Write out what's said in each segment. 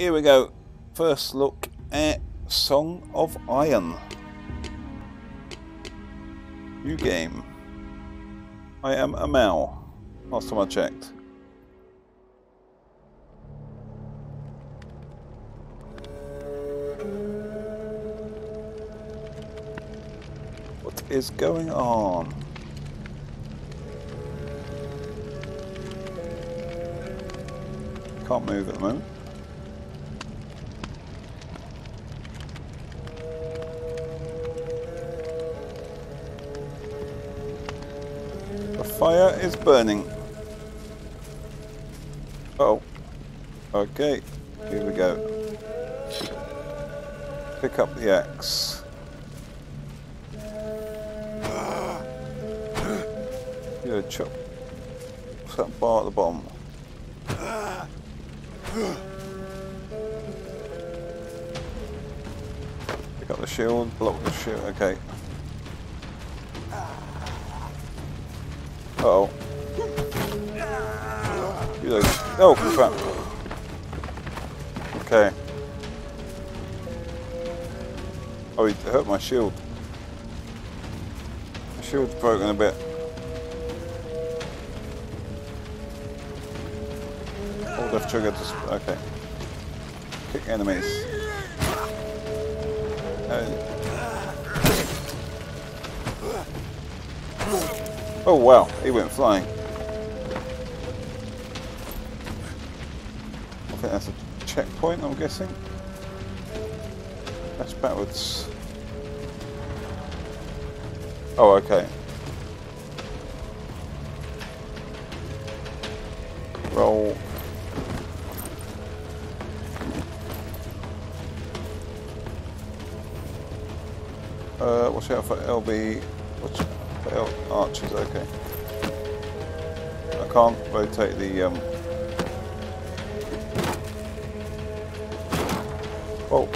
here we go. First look at Song of Iron. New game. I am a Mao. Last time I checked. What is going on? Can't move at the moment. Fire is burning. Oh. Okay. Here we go. Pick up the axe. Yeah, chop. What's that bar at the bottom? Pick up the shield, block the shield, okay. Uh oh. You like, oh crap. Okay. Oh, he hurt my shield. My shield's broken a bit. Hold left trigger to. Okay. Kick enemies. Uh, Oh wow, he went flying. I think that's a checkpoint, I'm guessing. That's backwards. Oh, okay. Roll. Uh, watch out for LB. Archers, okay. I can't rotate the um Oh.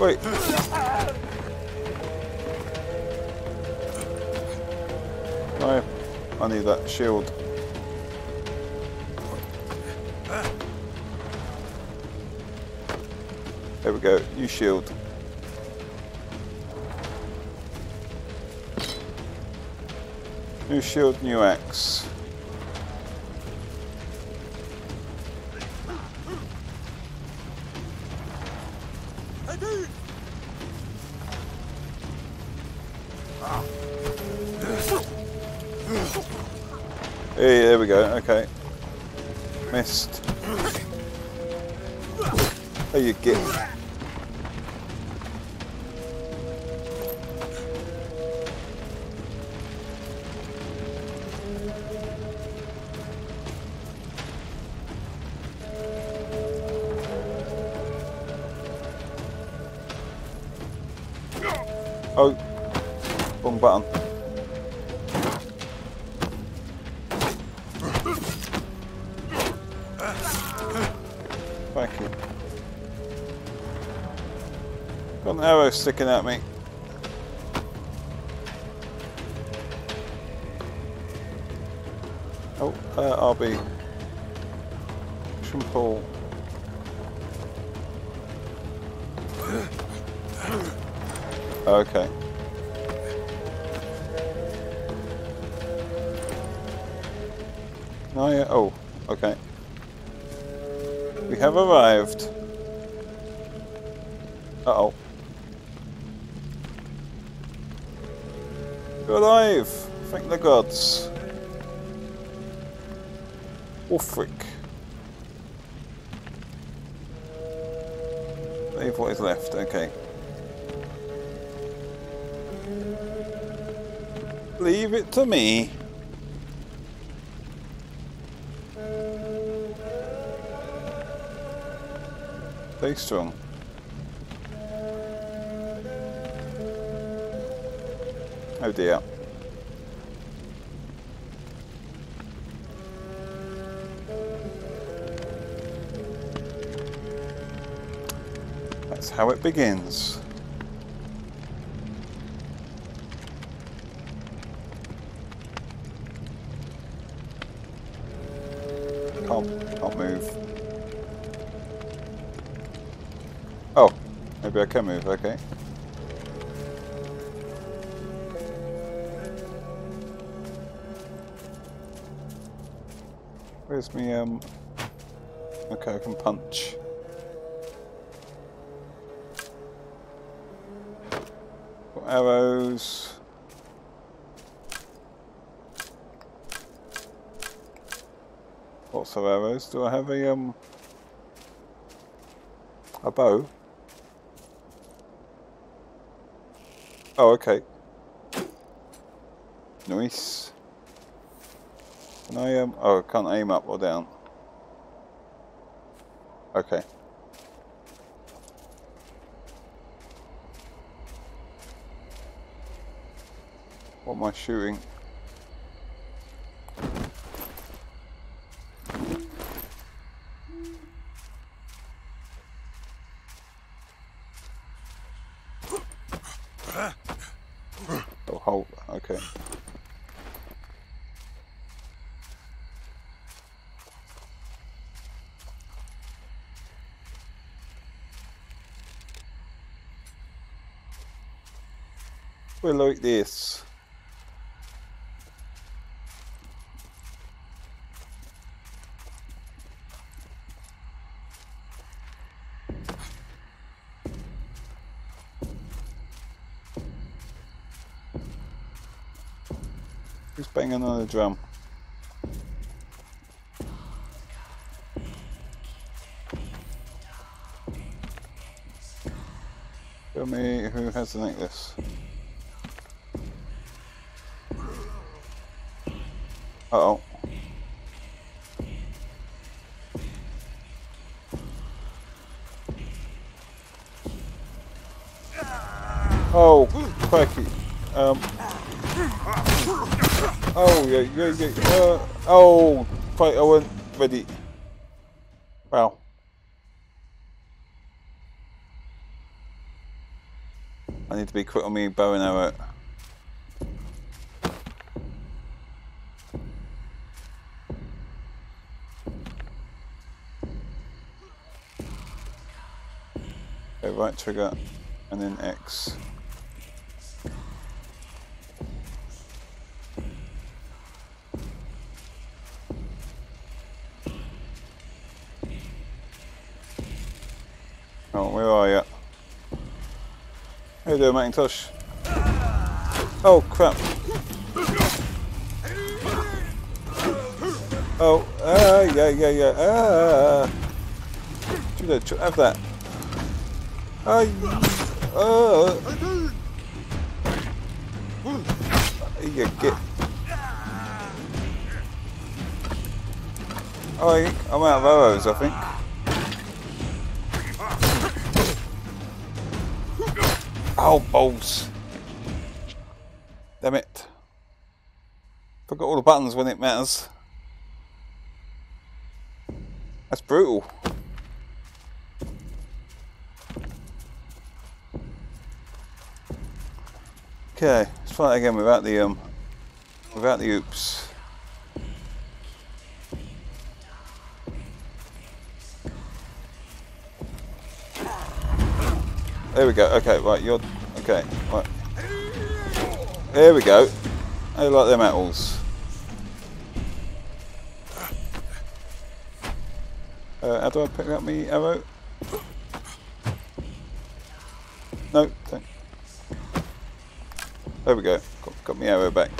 Wait. No, I need that shield. There we go, new shield. New shield, new axe. Hey, there we go, okay. Missed. There you get. Sticking at me. Leave it to me. Stay strong. Oh dear. That's how it begins. I'll, I'll move. Oh, maybe I can move, okay. Where's me, um... Okay, I can punch. Got arrows. Lots of arrows. Do I have a, um... A bow? Oh, okay. Nice. Can I, um, oh, I can't aim up or down. Okay. What am I shooting? Oh, hold, okay. We're like this. Who's banging on the drum? Tell me who has the necklace. Uh oh. Oh, cracky. Um. Oh, yeah, yeah, yeah. Uh, oh, quite, I wasn't ready. Wow. I need to be quick on me bow and arrow. Okay, right trigger and then X. Oh, where are you? How you doing, Macintosh? Oh, crap. Oh, ah, yeah, yeah, yeah, ah. Should I have that? Ay, uh, you get. Oh, I'm out of arrows, I think. Oh, balls. Damn it. Forgot all the buttons when it matters. That's brutal. Okay, let's try it again without the um without the oops. There we go. Okay, right, you're okay. Right. There we go. I like them metals. Uh, how do I pick up my arrow? No, don't. There we go. Got, got my arrow back.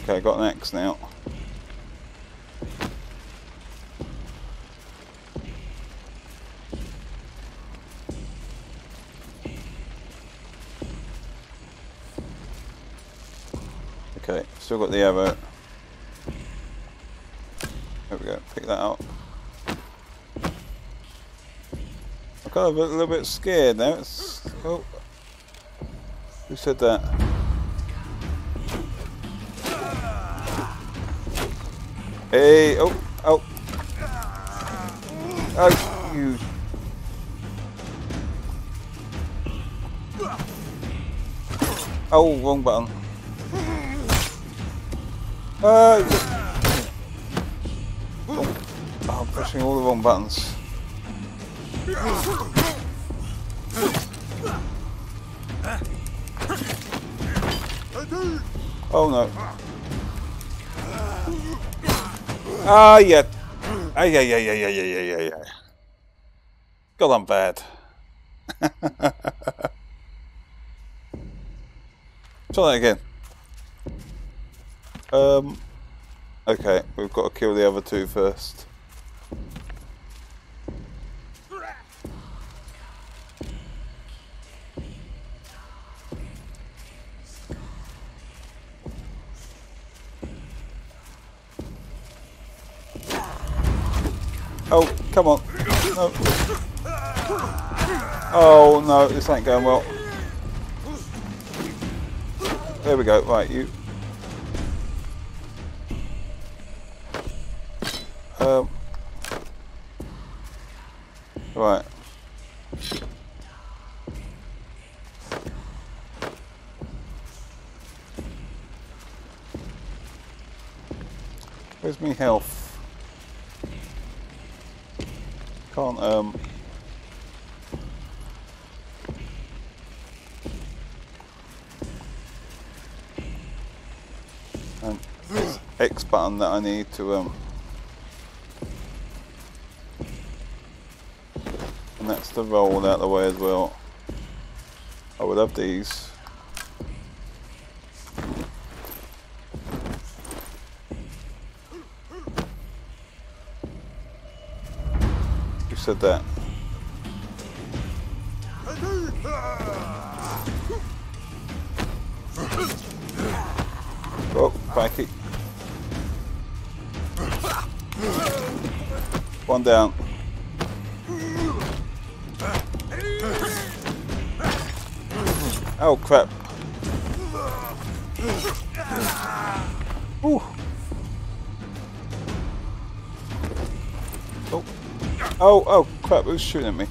Okay, got an axe now. Okay, still got the arrow. I'm kind of a little bit scared now. It's, oh, who said that? Hey, oh, oh. Oh, you. Oh, wrong button. Uh, oh. mashing all the wrong buttons. Oh no. Ah, yeah. Ah, yeah, yeah, yeah, yeah, yeah, yeah, yeah. God, I'm bad. Try that again. Um, okay, we've got to kill the other two first. Ain't going well. There we go. Right, you. Um. Right. Where's my health? Can't, um... And X button that I need to, um... And that's the roll out of the way as well. I would have these. You said that. Oh, crikey. One down. Oh crap. Ooh. Oh, oh, oh crap, who's shooting at me?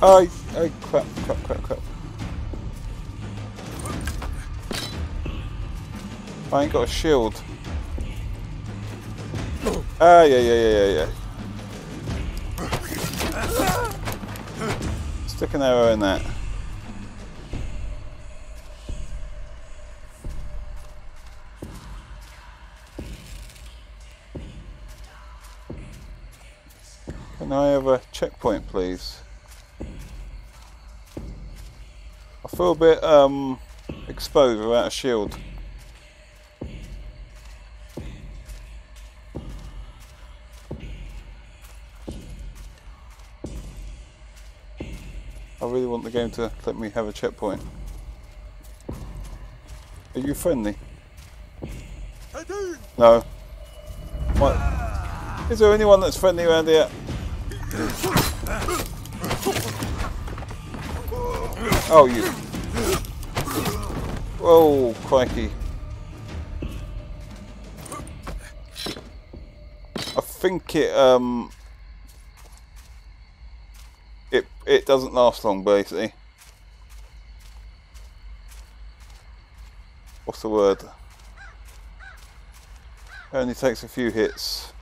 Oh, oh, crap. I ain't got a shield. Ah, yeah, yeah, yeah, yeah, yeah. Stick an arrow in that. Can I have a checkpoint, please? I feel a bit um, exposed without a shield. I really want the game to let me have a checkpoint. Are you friendly? I do. No. What? Is there anyone that's friendly around here? Oh, you. Oh, crikey. I think it, um... It, doesn't last long, basically. What's the word? Only takes a few hits.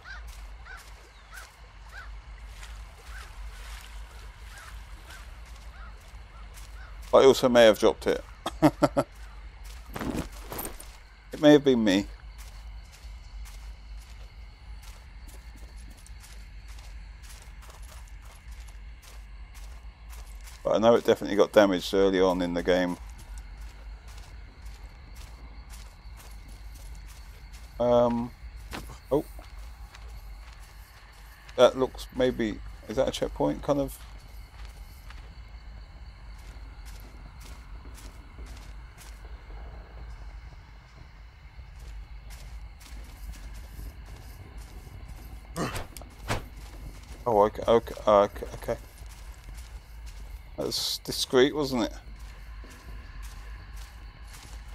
I also may have dropped it. it may have been me. I know it definitely got damaged early on in the game. Um, oh. That looks maybe, is that a checkpoint kind of? Oh, okay, okay, okay, okay. Discreet, wasn't it?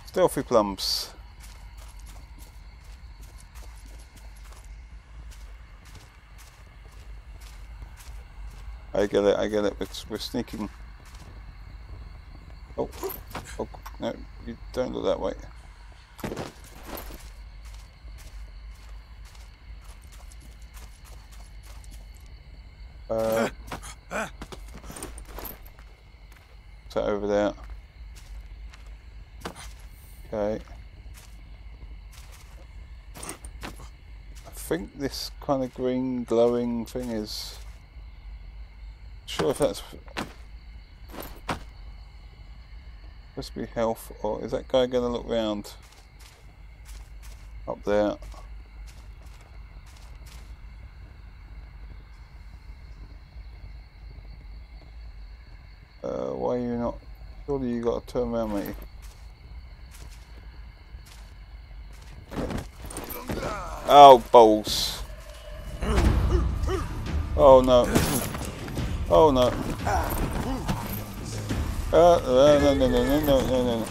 Stealthy plums. I get it, I get it, we're, we're sneaking. Oh, oh, no, you don't look that way. Uh, is that over there? Okay. I think this kind of green glowing thing is... Sure if that's supposed to be health or is that guy going to look round up there? Uh, why are you not? Surely you got to turn around, mate. Oh, balls. Oh, no. Oh, no. Uh, uh, no, no, no, no, no, no, no.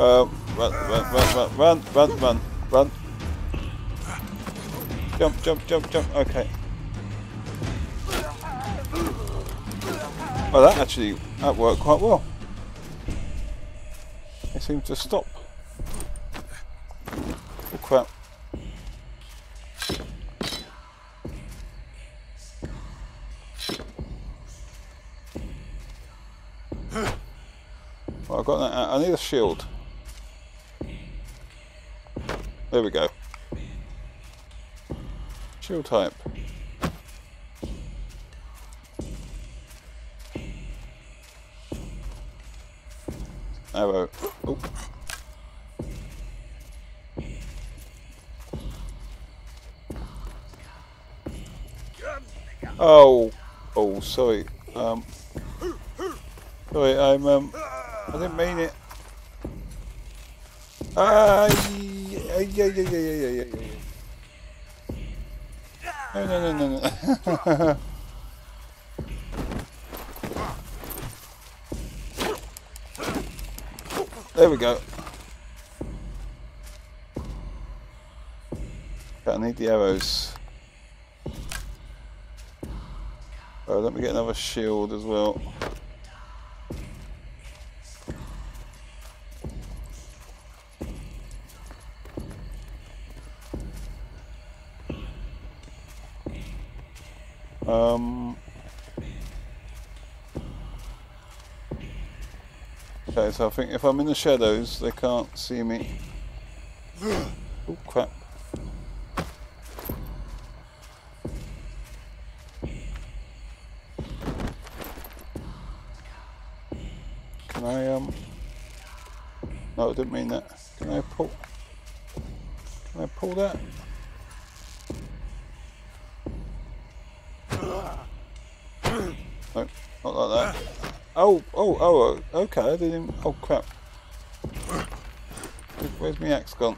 Uh, run, run, run, run, run, run, run. Jump, jump, jump, jump. Okay. Well, that actually that worked quite well. It seems to stop I've got. I need a shield. There we go. Shield type. Arrow. Oh. Oh, oh, sorry. Um, sorry, I'm um, I didn't mean it. Ah, yeah, yeah, yeah, yeah, yeah, yeah, yeah. No, no, no, no, no. there we go. I need the arrows. Oh, let me get another shield as well. Um, okay, so I think if I'm in the shadows, they can't see me. Oh crap. Can I, um... No, I didn't mean that. Can I pull... Can I pull that? Oh, oh, oh, uh, okay, I didn't... Oh, crap. Where's my axe gone?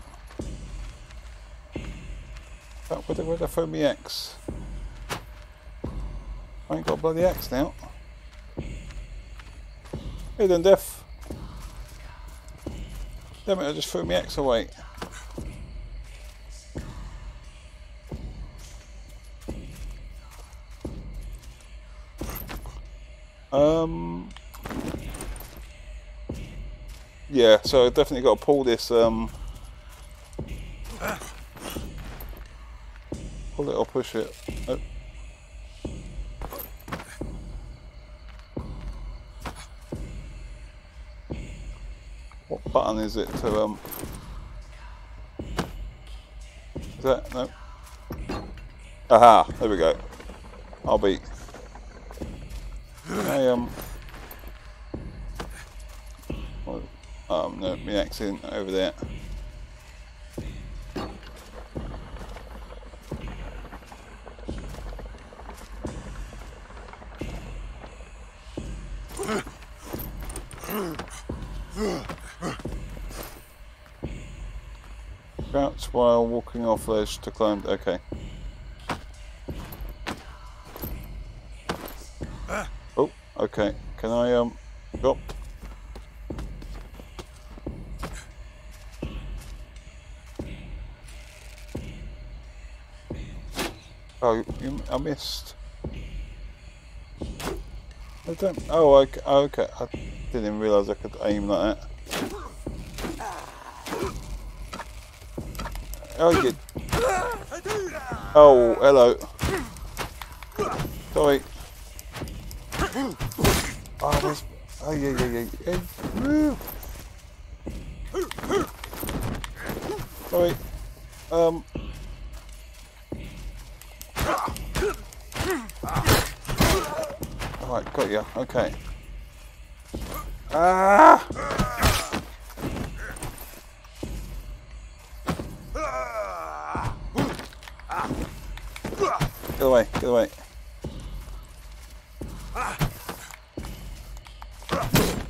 Oh, where'd I, where'd I throw my axe? I ain't got a bloody axe now. Hey then, Death. Damn it, I just threw my axe away. Yeah, so definitely got to pull this. Um, pull it or push it. Oh. What button is it to um? Is that no? Aha! There we go. I'll beat. I um. My accident over there. Crouch while walking off ledge to climb. Okay. Oh, okay. Can I um drop? Oh, you, I missed. I don't. Oh, okay. okay. I didn't realise I could aim like that. Oh, you. Oh, hello. Sorry. Oh, there's. Oh, yeah, yeah, yeah. yeah. Sorry. Um. Got you. Okay. Ah! Get away, get away.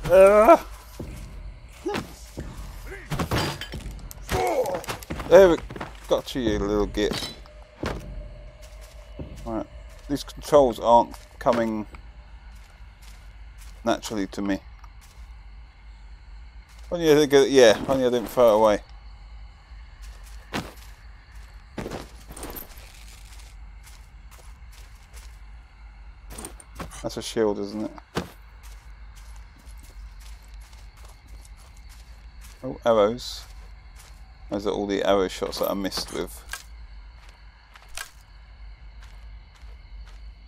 Ah! There we got you, you little git. Right, these controls aren't coming naturally to me. Only I didn't get, uh, yeah, only I didn't throw it away. That's a shield, isn't it? Oh, arrows. Those are all the arrow shots that I missed with.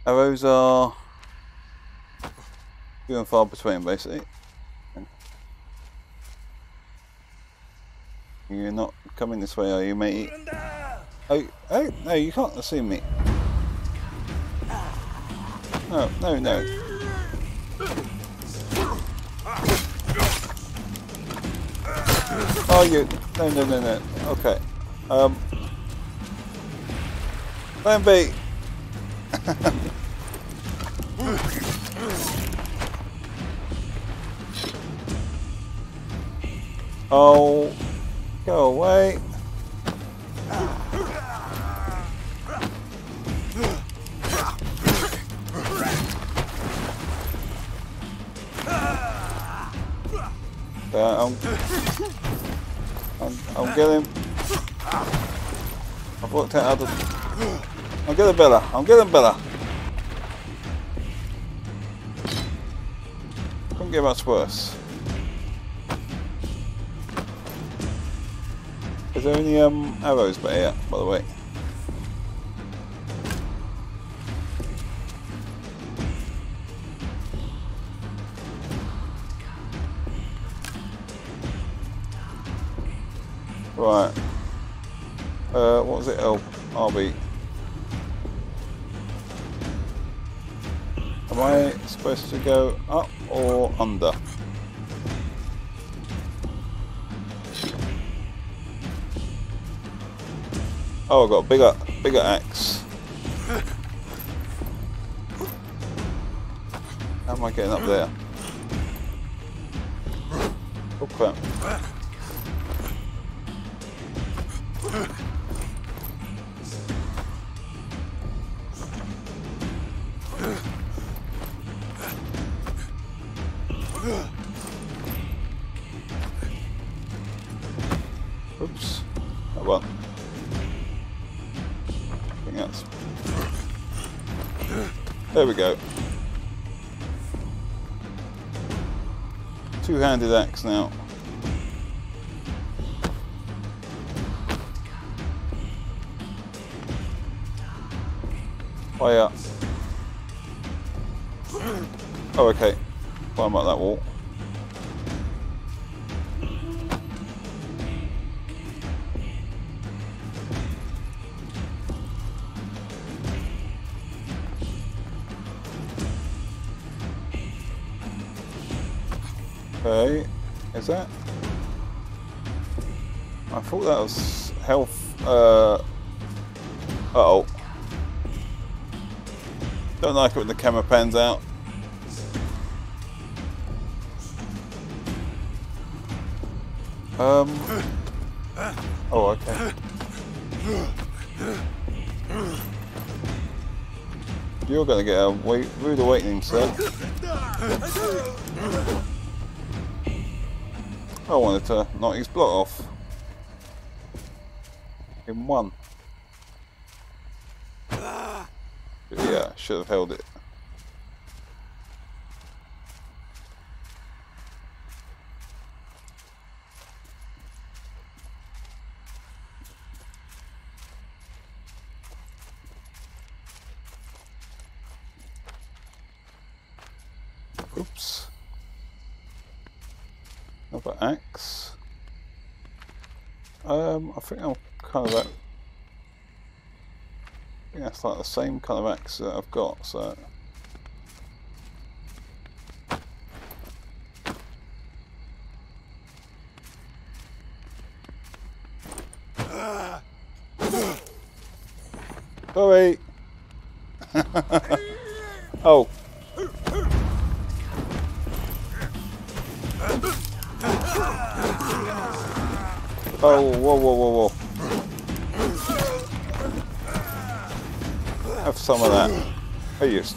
Arrows are few and far between, basically. You're not coming this way, are you, matey? Oh, oh, no, you can't see me. No, no, no. Oh, you. No, no, no, no. Okay. Um. B. oh, go away. Uh, I'm, I'm, I'm getting. I've worked out how to. I'm getting better. I'm getting better. Couldn't get much worse. There any um, arrows by here, by the way? Right. Uh, what was it? Oh, RB. Am I supposed to go up or under? Oh, I've got a bigger, bigger axe. How am I getting up there? Two-handed axe now. Okay, is that? I thought that was health. Uh, uh oh. Don't like it when the camera pans out. Um. Oh, okay. You're gonna get a rude awakening, sir. I wanted to knock his block off. In one. But yeah, should have held it. Another axe. Um, I think I'll kind of. I think like the same kind of axe that I've got, so.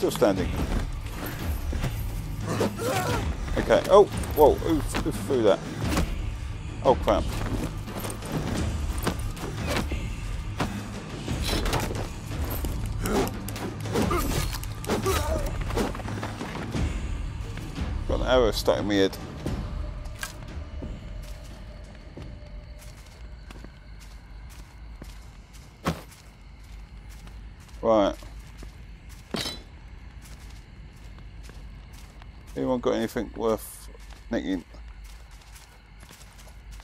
Still standing. Okay. Oh, whoa, who, who threw that? Oh, crap. Got an arrow stuck in my head. Right. Anyone got anything worth nicking?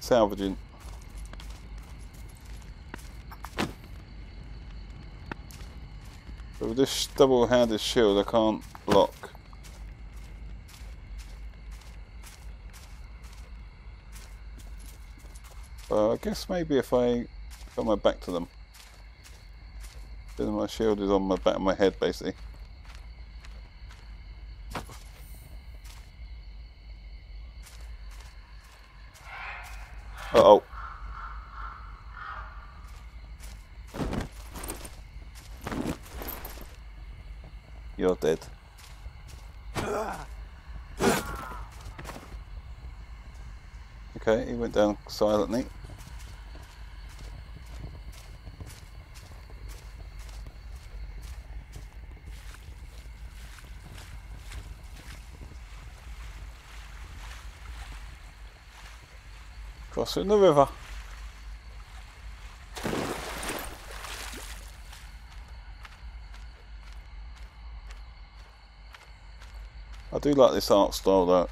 Salvaging? With this double-handed shield I can't block. Uh, I guess maybe if I got my back to them. Then my shield is on my back of my head basically. Uh oh. You're dead. Okay, he went down silently. Crossing the river. I do like this art style though.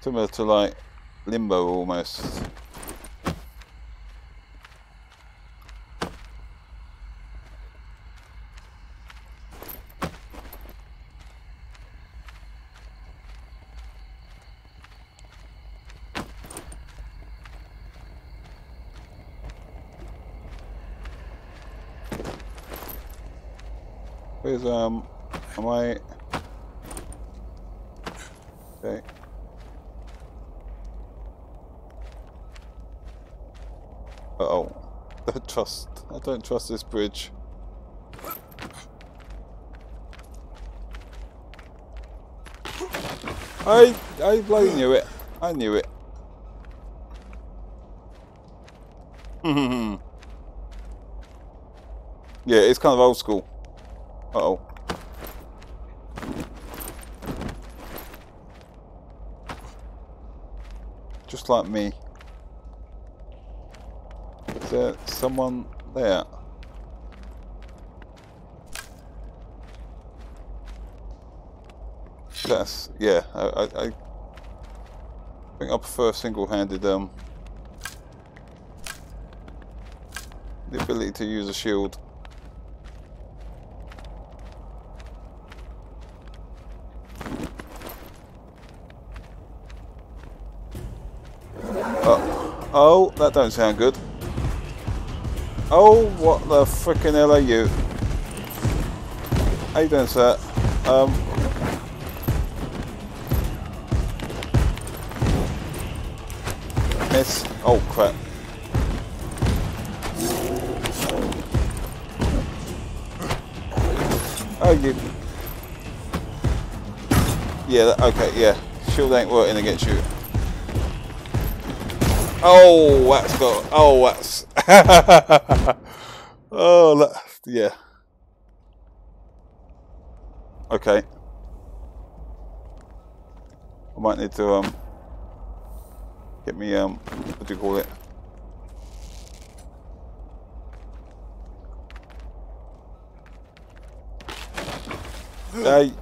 Similar to like Limbo almost. Trust this bridge. I I bloody knew it. I knew it. yeah, it's kind of old school. Uh oh. Just like me. Is there someone there? That's yeah. I I, I think I prefer single-handed um the ability to use a shield. Oh, oh, that don't sound good. Oh, what the frickin' hell are you? How you doing, sir? Um, miss. Oh, crap. Oh, you... Yeah, okay, yeah. Shield ain't working against you. Oh, that's got... Oh, that's... oh, that, yeah. Okay. I might need to, um me, um, what do you call it? Hey,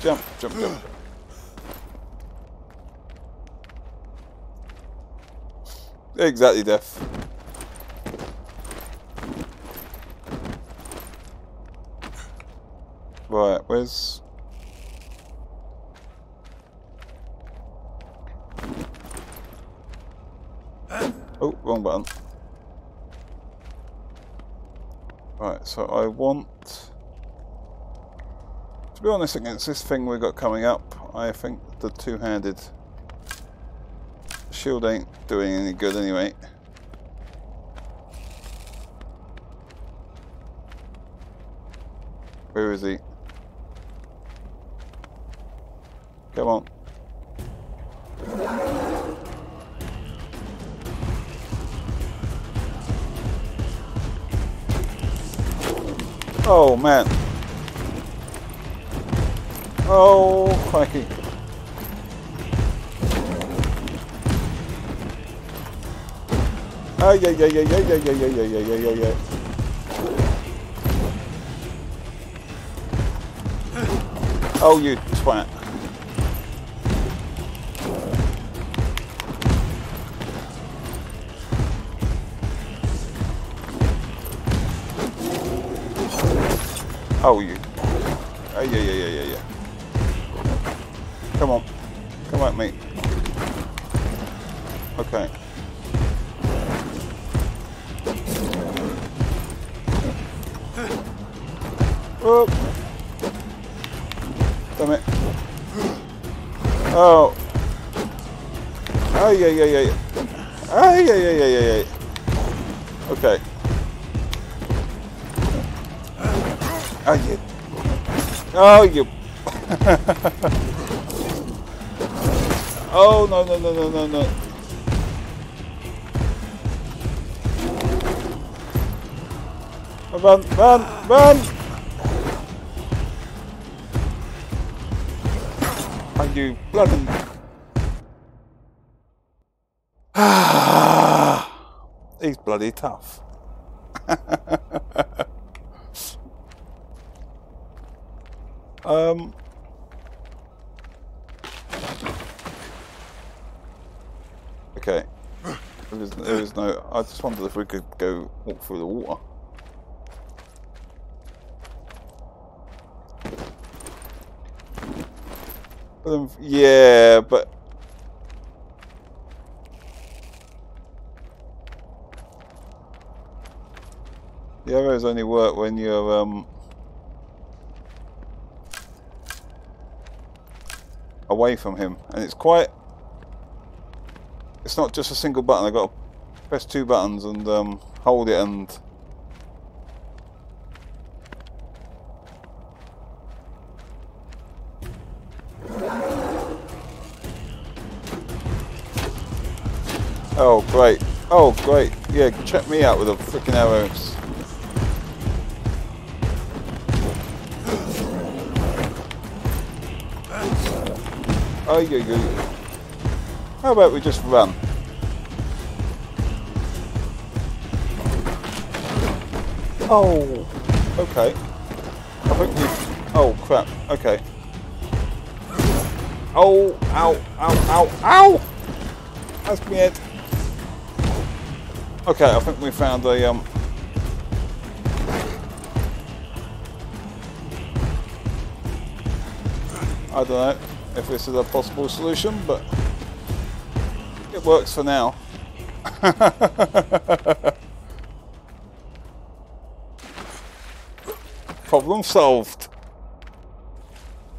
jump, jump, jump. Exactly, death. Right, where's... wrong button. Right, so I want... To be honest, against this thing we've got coming up, I think the two-handed shield ain't doing any good anyway. Where is he? Come on. Oh man. Oh, crikey. Ay, ay, ay, ay, ay, ay, ay, ay, ay, ay, ay, ay. Oh, you twat. Oh, you. Oh, yeah, yeah, yeah, yeah, yeah. Come on. Come at me. Okay. Oh. Damn it. Oh. Oh, yeah, yeah, yeah, yeah. Oh, yeah, yeah, yeah, yeah, yeah. Okay. Oh, you. Oh, you. oh, no, no, no, no, no, no. Oh, run, run, run! Are you bloody... He's bloody tough. Um, okay. There is, there is no. I just wondered if we could go walk through the water. Um, yeah, but the arrows only work when you're um away from him and it's quite it's not just a single button I've got to press two buttons and um, hold it and Oh great. Oh great. Yeah, check me out with the freaking arrows. Oh, yeah, yeah. How about we just run? Oh, okay. I think we... Oh, crap. Okay. Oh, ow, ow, ow, ow! That's head. Okay, I think we found a, um... I don't know if this is a possible solution, but it works for now. Problem solved.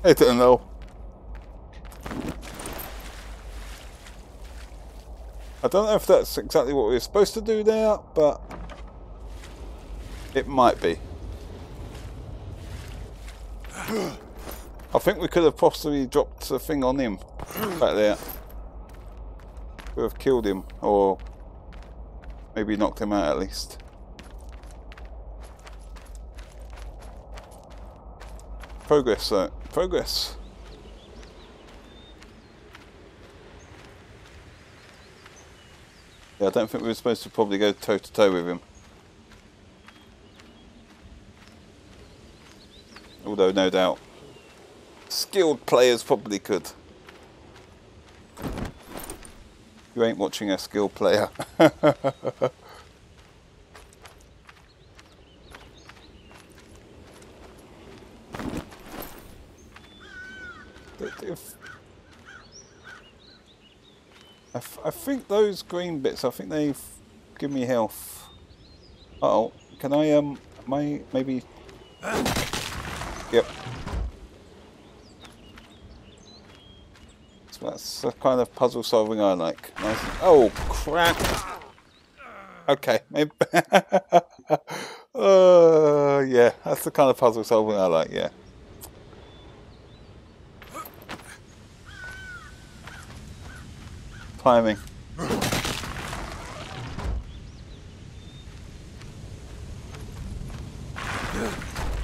I don't know. I don't know if that's exactly what we are supposed to do there, but it might be. I think we could have possibly dropped a thing on him back there. Could have killed him, or maybe knocked him out at least. Progress, sir. Progress. Yeah, I don't think we were supposed to probably go toe to toe with him. Although, no doubt, skilled players probably could. You ain't watching a skill player. if, I, I think those green bits, I think they give me health. Uh oh, can I, um, may, maybe... Yep. So that's the kind of puzzle solving I like. Nice. Oh, crap! Okay, maybe... uh, yeah, that's the kind of puzzle solving I like, yeah. Timing.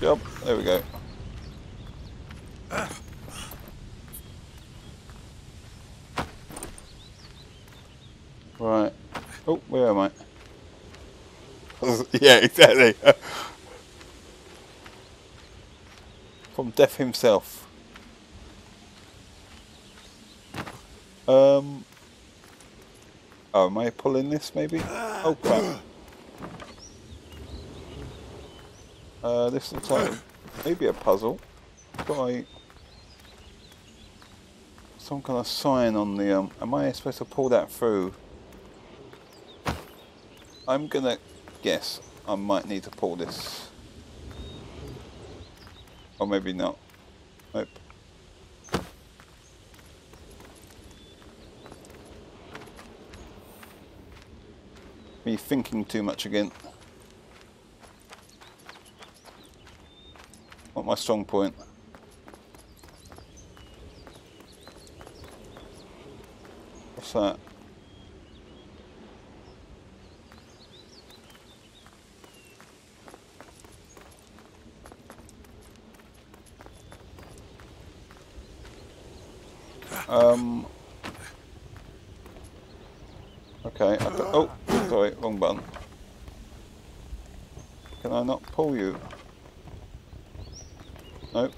Yep, there we go. Right. Oh, where am I? yeah, exactly. From Death himself. Um. Oh, am I pulling this maybe? Oh crap. Uh, this looks like maybe a puzzle. Got some kind of sign on the. Um, am I supposed to pull that through? I'm gonna guess I might need to pull this, or maybe not. Nope. Me thinking too much again. Not my strong point. What's that? Um. Okay. oh, sorry, wrong button. Can I not pull you? Nope.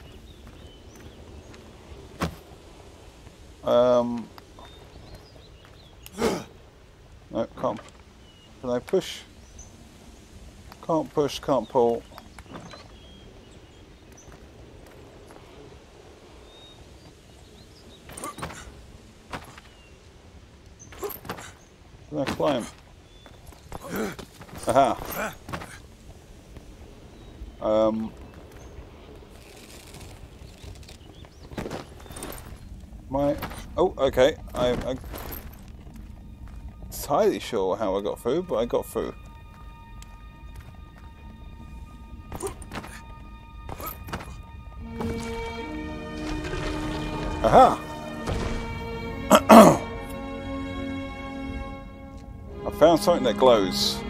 Um. No, can't. Can I push? Can't push, can't pull. Can I climb? Aha. Um. My oh, okay. I, I entirely sure how I got through, but I got through. Aha! I found something that glows.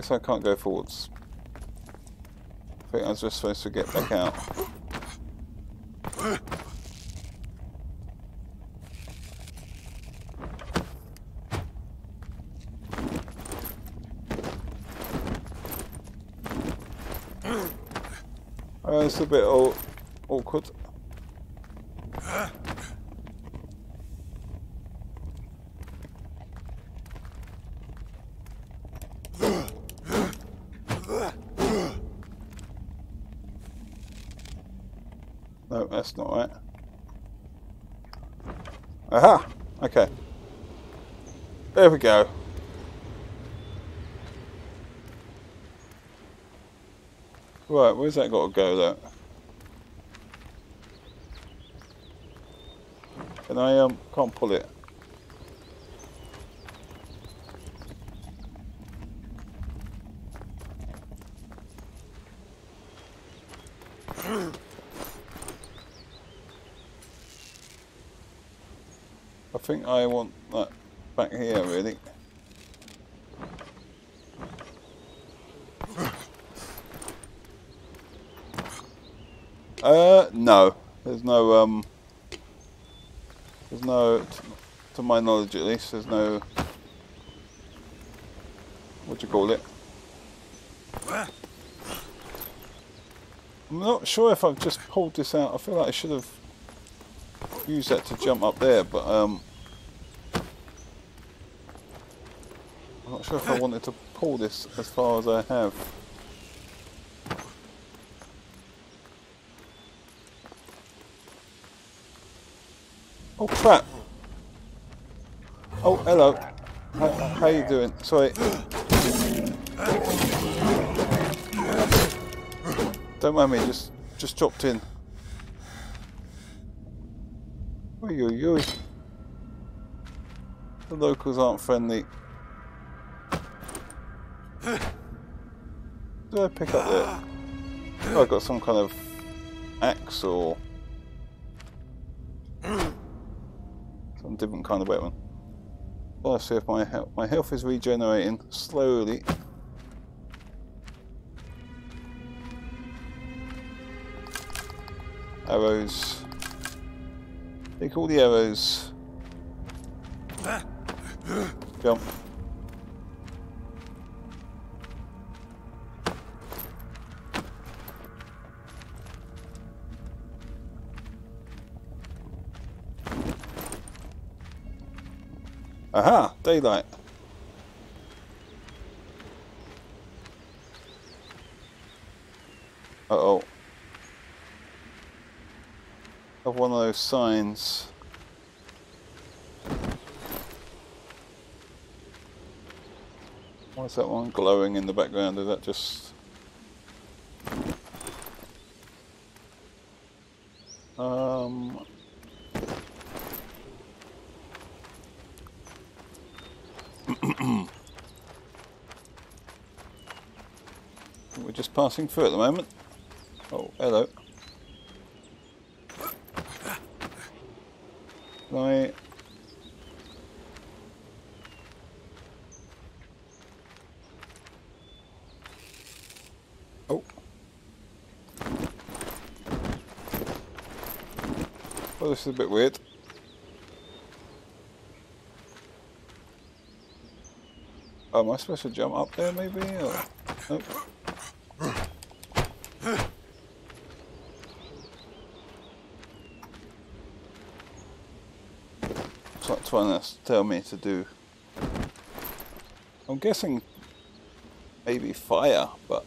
Guess I can't go forwards. I think I was just supposed to get back out. Uh, it's a bit awkward. No, that's not right. Aha! Okay. There we go. Right, where's that got to go though? Can I, um, can't pull it. Think I want that back here really. Uh, no. There's no, um... There's no, to my knowledge at least, there's no, what do you call it? I'm not sure if I've just pulled this out. I feel like I should have used that to jump up there, but um, not sure if I wanted to pull this as far as I have. Oh crap! Oh hello. How, how you doing? Sorry. Don't mind me, just just dropped in. Oi, oi, oi. The locals aren't friendly. Did I pick up? Oh, I got some kind of axe or some different kind of weapon. Well, let's see if my health, my health is regenerating slowly. Arrows. Take all the arrows. Jump. Aha! Daylight. Uh-oh. Of one of those signs. What's that one glowing in the background? Is that just... Um... We're just passing through at the moment. Oh, hello. Can. Oh. Well, this is a bit weird. Oh, am I supposed to jump up there maybe? Or... Nope. What's trying to tell me to do? I'm guessing maybe fire, but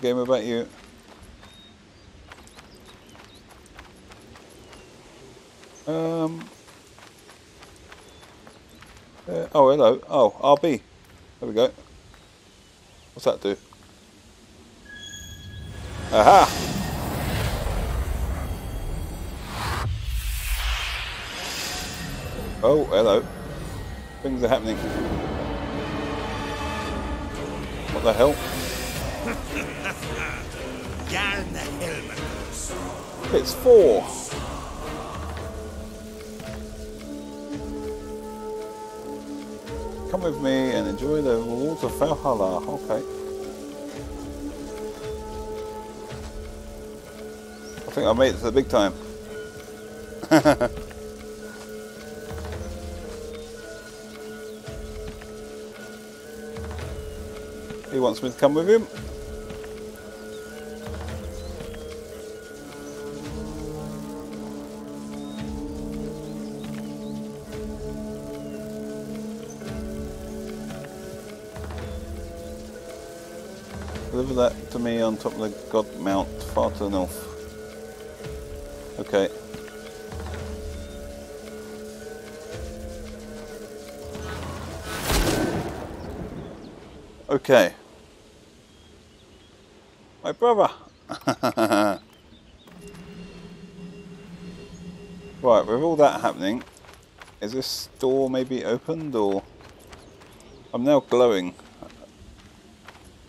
game about you. Um. Uh, oh, hello. Oh, RB. There we go. What's that do? Aha! Oh, hello. Things are happening. What the hell? It's four. Come with me and enjoy the rewards of Valhalla. Okay. I think I made it to the big time. he wants me to come with him. That to me on top of the God Mount, far to the north. Okay. Okay. My brother. right, with all that happening, is this door maybe opened or... I'm now glowing.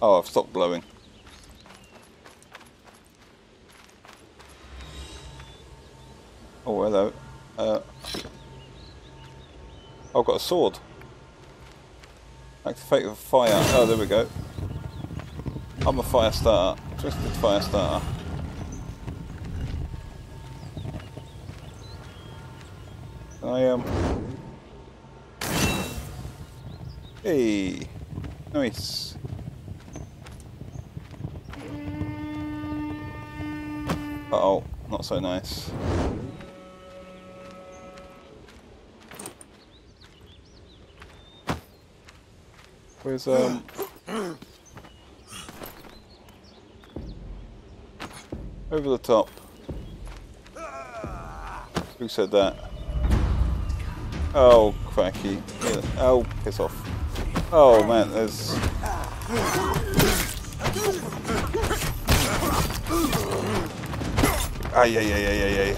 Oh, I've stopped glowing. Sword. Activate with fire. Oh, there we go. I'm a fire starter. Twisted fire starter. I am. Um... Hey, nice. Uh oh, not so nice. Where's um? Over the top. Who said that? Oh, cracky. Yeah. Oh, piss off. Oh man, there's... Ay, ay, ay, ay, ay, ay.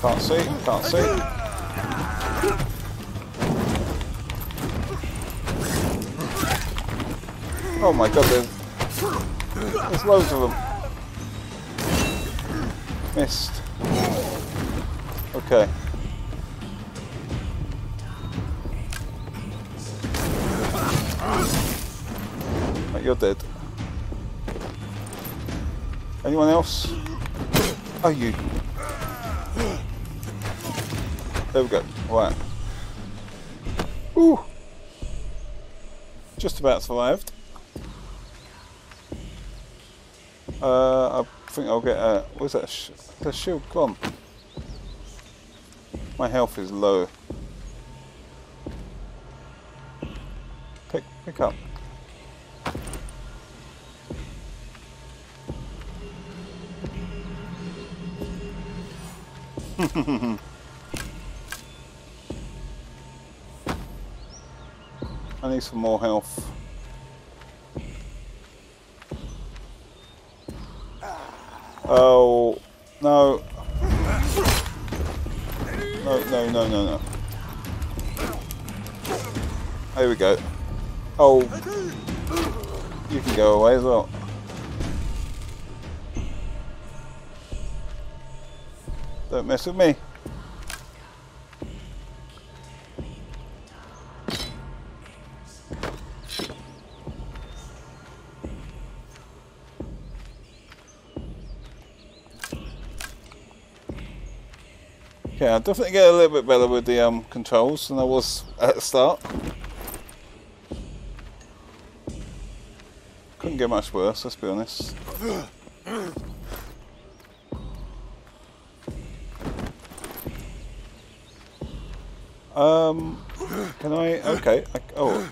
Can't see, can't see. Oh my god, there's, there's loads of them. Missed. Okay. Right, you're dead. Anyone else? Oh, you. There we go. Right. Ooh. Just about survived. Uh, I think I'll get a... What's that? The shield gone. My health is low. Pick, pick up. I need some more health. Oh, you can go away as well. Don't mess with me. Okay, I definitely get a little bit better with the um, controls than I was at the start. Couldn't get much worse, let's be honest. Um, can I? Okay. I, oh,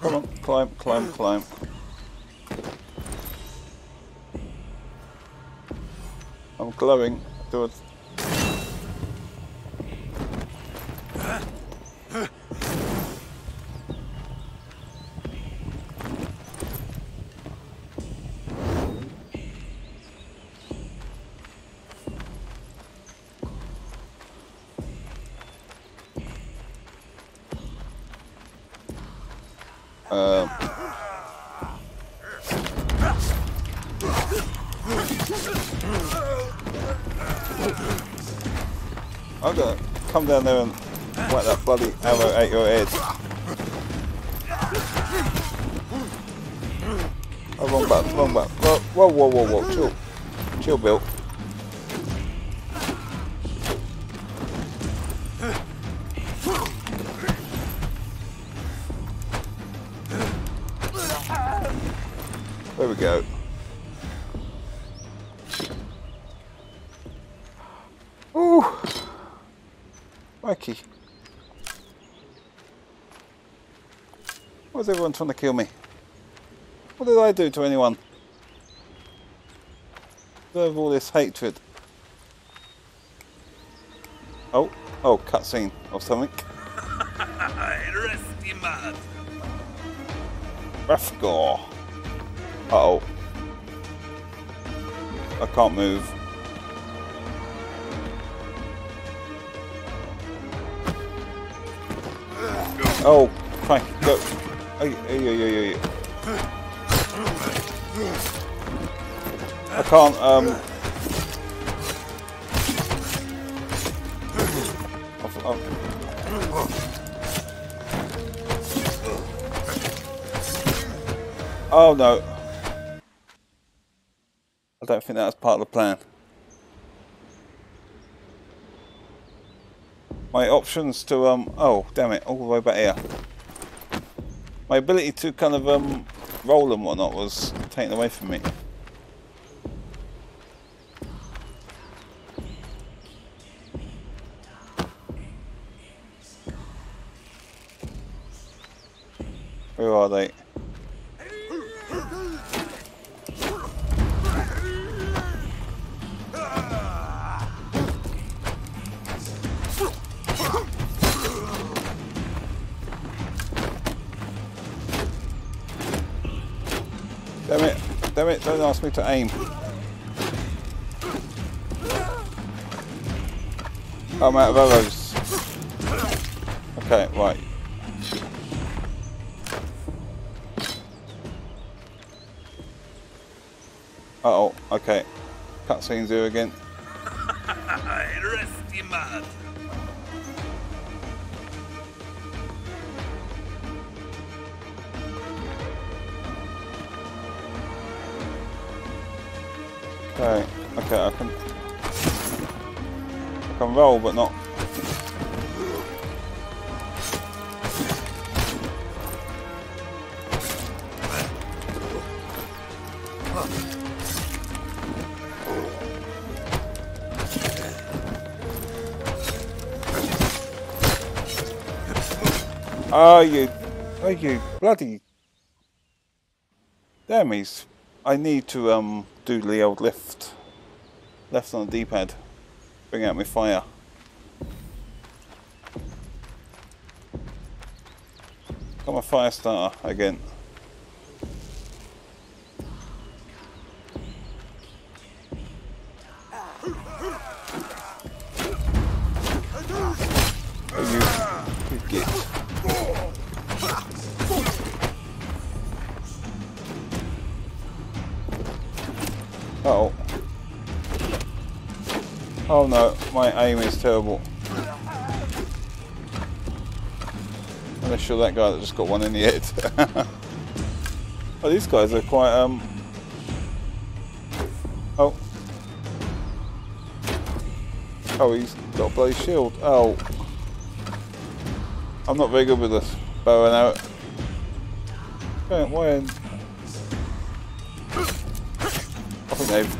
come on, climb, climb, climb. I'm glowing. Do it. Come down there and whack that bloody arrow at your head. Oh, wrong button, wrong button. Whoa, whoa, whoa, whoa, chill. Chill, Bill. Everyone trying to kill me? What did I do to anyone? Deserve all this hatred. Oh, oh, cutscene or something. Rathgore. Uh oh. I can't move. Oh, fine, go. Hey, hey, hey, hey, hey. I can't, um... Oh no. I don't think that was part of the plan. My options to, um, oh, damn it, all the way back here. My ability to kind of, um, roll and whatnot was taken away from me. To aim. I'm out of arrows. Okay, right. Uh oh, okay. Cutscenes here again. Roll but not. Oh you oh you bloody damn he's I need to um do the old lift left on the D-pad. Bring out my fire got my fire starter again Oh. Oh no, my aim is terrible. You're that guy that just got one in the head. oh, these guys are quite, um... Oh. Oh, he's got a bloody shield. Oh. I'm not very good with this bow and arrow. Don't win. I think they've.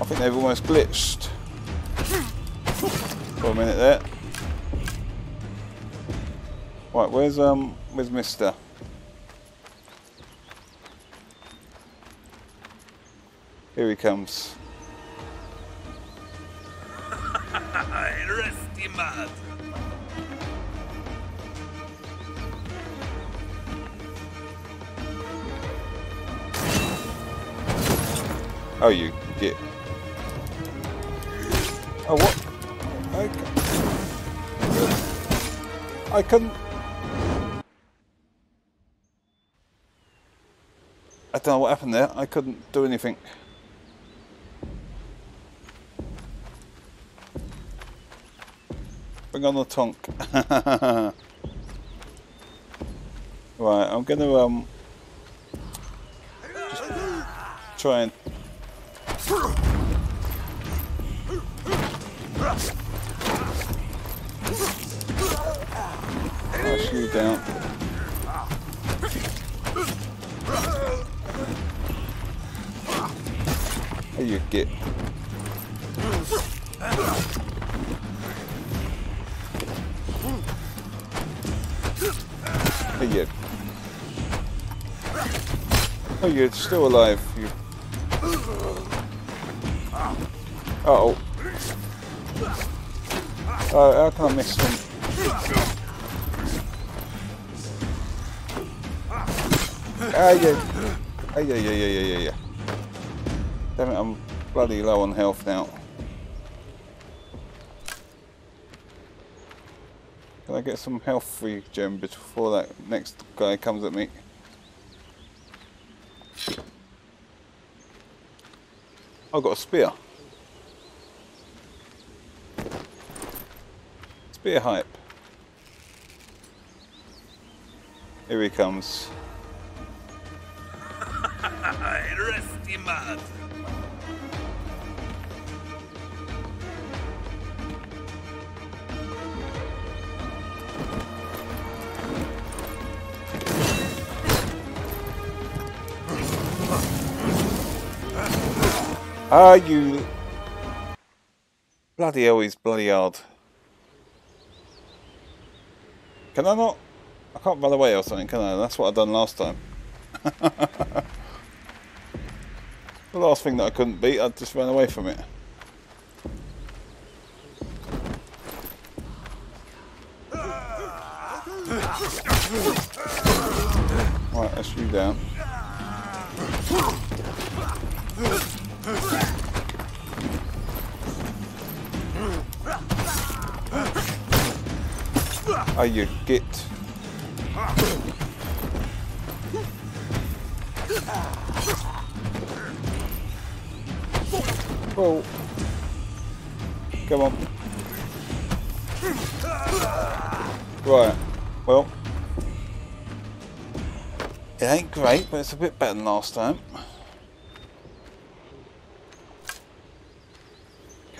I think they've almost glitched for a minute there. Right, where's um, where's Mister? Here he comes. Oh, you I couldn't do anything. Bring on the tonk. right, I'm gonna um just try and There you get. You. Oh, you're still alive. You. Uh oh. Oh, I miss him? Ah, yeah. Ah, yeah, yeah, yeah, yeah, yeah. Damn it, I'm bloody low on health now. Can I get some health regen before that next guy comes at me? I've got a spear. Spear hype. Here he comes. Ah, you... Bloody hell, he's bloody hard. Can I not? I can't run away or something, can I? That's what I done last time. the last thing that I couldn't beat, I just ran away from it. Right, that's you down. Oh, you git. Oh. Come on. Right. Well. It ain't great, but it's a bit better than last time.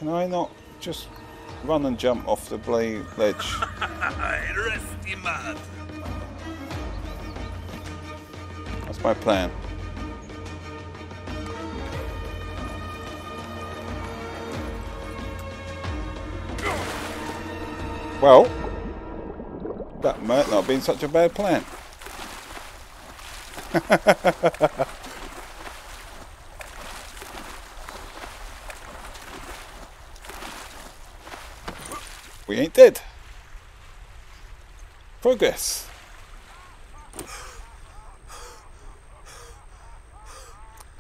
Can I not just run and jump off the blade ledge? Rusty. That's my plan. Well, that might not have been such a bad plan. we ain't dead. Progress.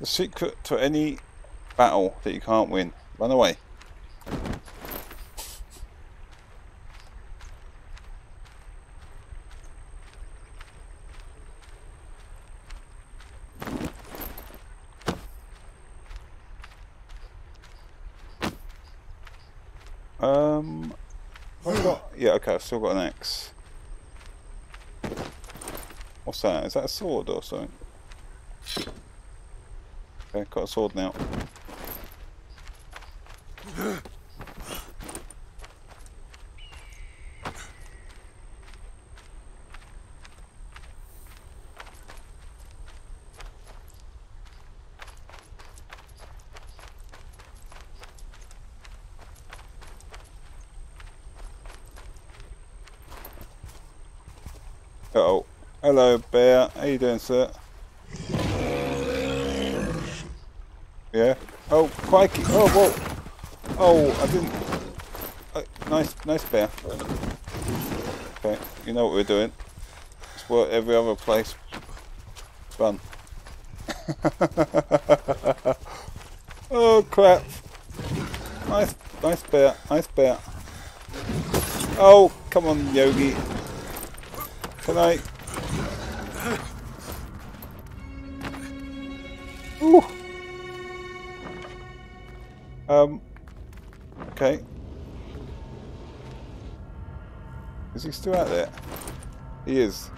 The secret to any battle that you can't win. Run away. Um, I've got, yeah, okay, Still got an axe. What's that? Is that a sword or something? Okay, got a sword now. Uh oh. Hello, bear. How you doing, sir? Yeah. Oh, crikey. Oh, whoa. Oh, I didn't. Uh, nice, nice bear. Okay, you know what we're doing. It's what every other place. Run. oh crap. Nice, nice bear. Nice bear. Oh, come on, Yogi. Can I? Um. Okay. Is he still out there? He is.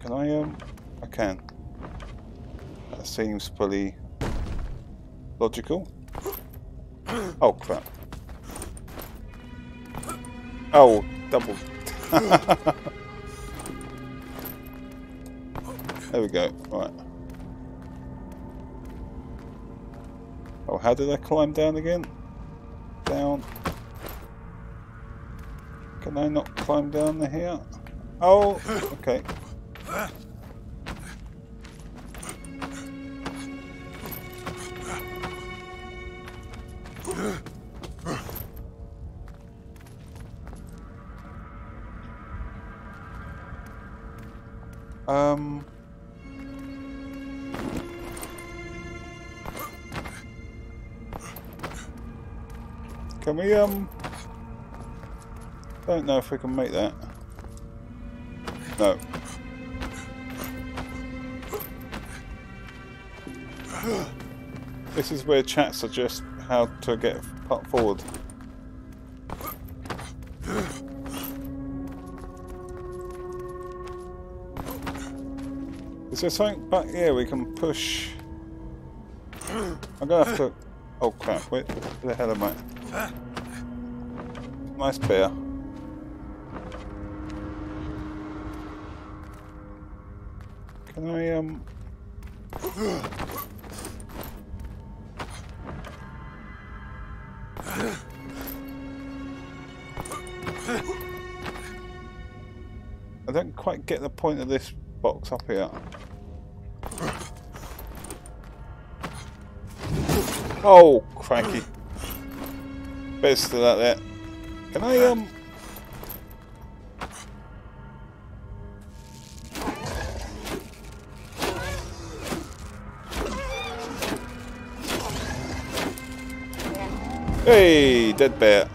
Can I, um, I can. That seems pretty logical. Oh crap. Oh, double. there we go, right. Oh, how did I climb down again? Down. Can I not climb down the here? Oh, okay. We, um... Don't know if we can make that. No. This is where chat suggests how to get put forward. Is there something back here we can push? I'm gonna have to... Oh crap, wait where the hell am I? Nice pair. Can I, um... I don't quite get the point of this box up here. Oh, cranky. Better still out there. Can I, um... Hey, dead bear.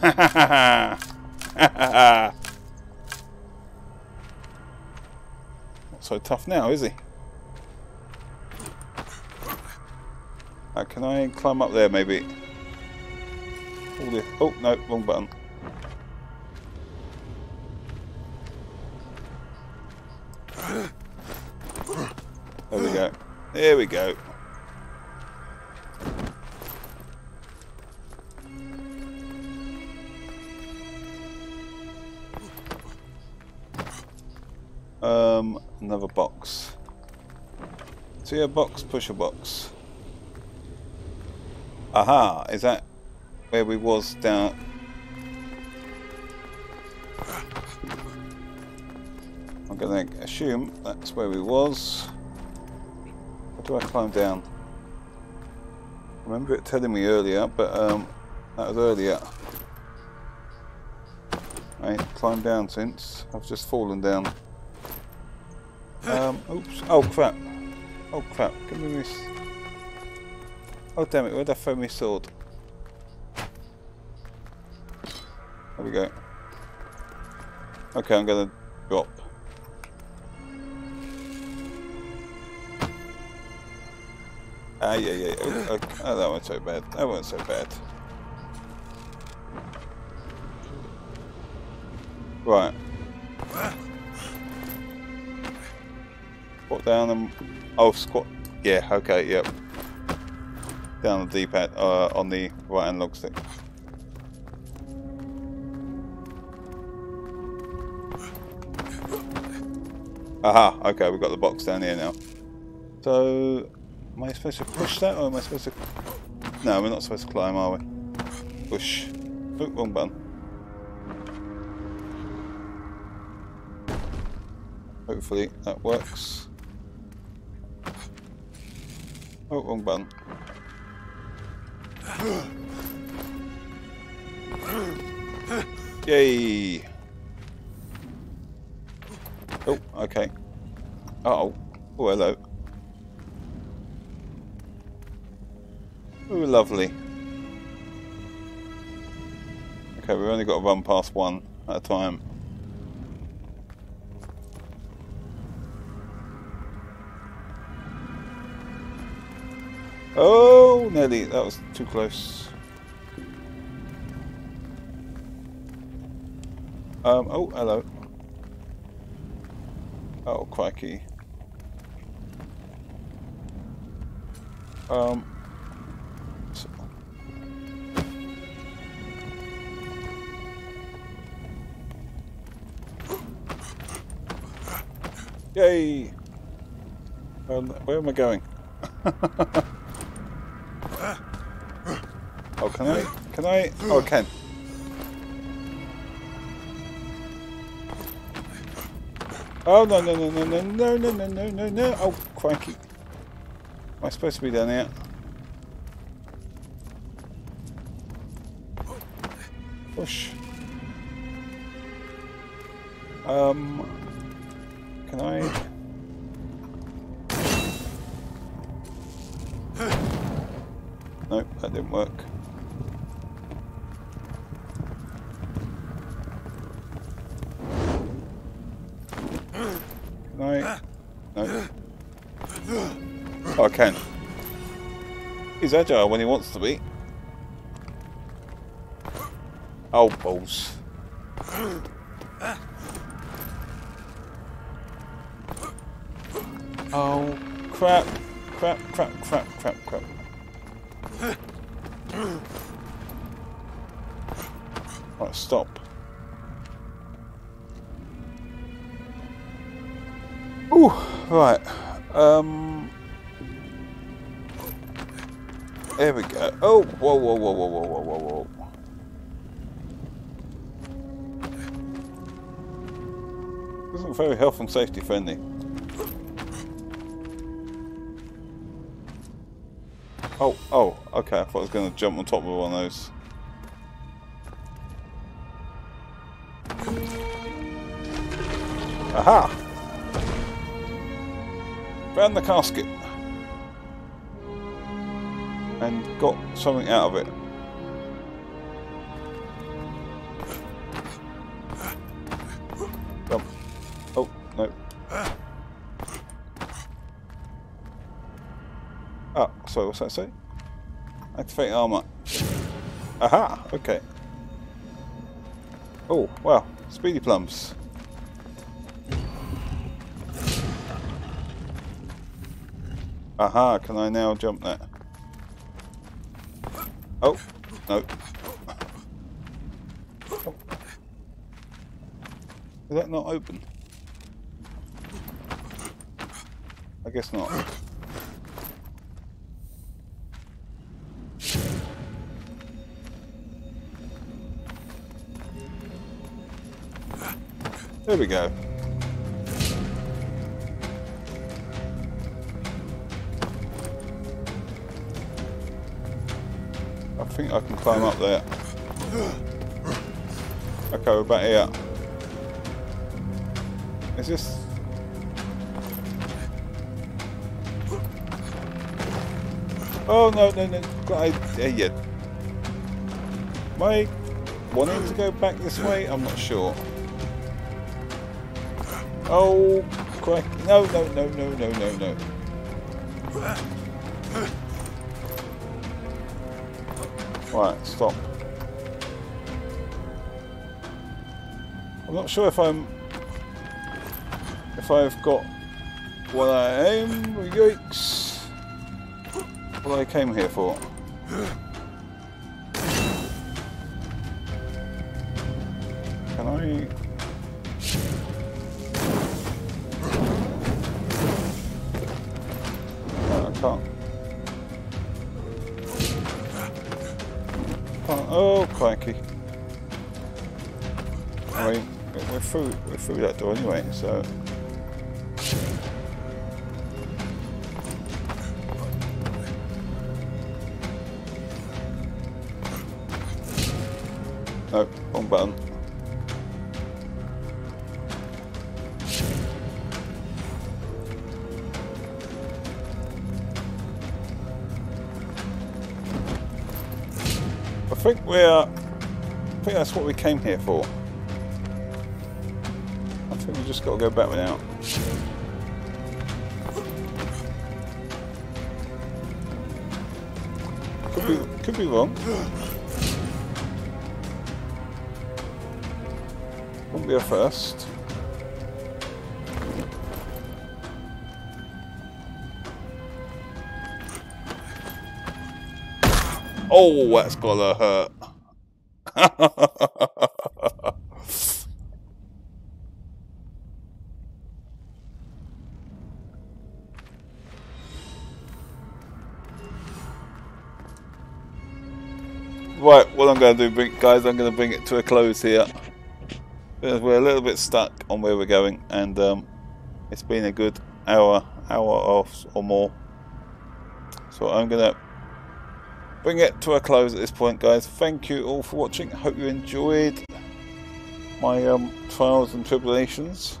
Ha ha ha ha. Not so tough now, is he? Uh, can I climb up there, maybe? All the, oh, no, wrong button. There we go. There we go. Um, another box. So a box, push a box. Aha, is that where we was down? I'm gonna assume that's where we was. How do I climb down? I remember it telling me earlier, but um, that was earlier. I ain't climbed down since. I've just fallen down. Um, oops. Oh crap. Oh crap. Give me this. Oh damn it, where'd I throw my sword? Okay, I'm gonna drop. Ah, yeah, yeah. Oh, oh, that wasn't so bad. That wasn't so bad. Right. Squat down and... Oh, squat. Yeah, okay, yep. Down the D-pad uh, on the right hand log stick. Aha, okay, we've got the box down here now. So, am I supposed to push that or am I supposed to... No, we're not supposed to climb, are we? Push. Oh, wrong button. Hopefully that works. Oh, wrong button. Yay! Oh, okay. Uh oh. Oh, hello. Oh, lovely. Okay, we've only got to run past one at a time. Oh, nearly. That was too close. Um, oh, hello. Oh, crikey. Um. Yay! Um, where am I going? oh, can I? Can I? Oh, I can. Oh no no no no no no no no no no! Oh crikey! Am I supposed to be down here? He's agile when he wants to be. Oh, balls. Oh, crap. Crap, crap, crap, crap, crap. Right, stop. Ooh, right. Um. There we go. Oh, whoa, whoa, whoa, whoa, whoa, whoa, whoa, whoa. Isn't very health and safety friendly. Oh, oh, okay. I thought I was going to jump on top of one of those. Aha! Found the casket. And got something out of it. Jump. Oh, no. Oh, sorry, what's that say? Activate armor. Aha, okay. Oh, wow. Speedy plums. Aha, can I now jump that? Oh, no. Oh. Is that not open? I guess not. There we go. I think I can climb up there. Okay, we're back here. Is this... Oh, no, no, no. I, uh, yeah. I wanting to go back this way? I'm not sure. Oh, quick. No, no, no, no, no, no, no. Right, stop. I'm not sure if I'm... If I've got what I aim. Yikes. What I came here for. Can I... I can't. Oh, crikey. I mean, we're through, we're through that door anyway, so... came here for. I think we just got to go back without. Could be, could be wrong. Won't be a first. Oh, that's gonna hurt. guys, I'm going to bring it to a close here. We're a little bit stuck on where we're going, and um, it's been a good hour, hour off or more. So I'm going to bring it to a close at this point, guys. Thank you all for watching. Hope you enjoyed my um, trials and tribulations.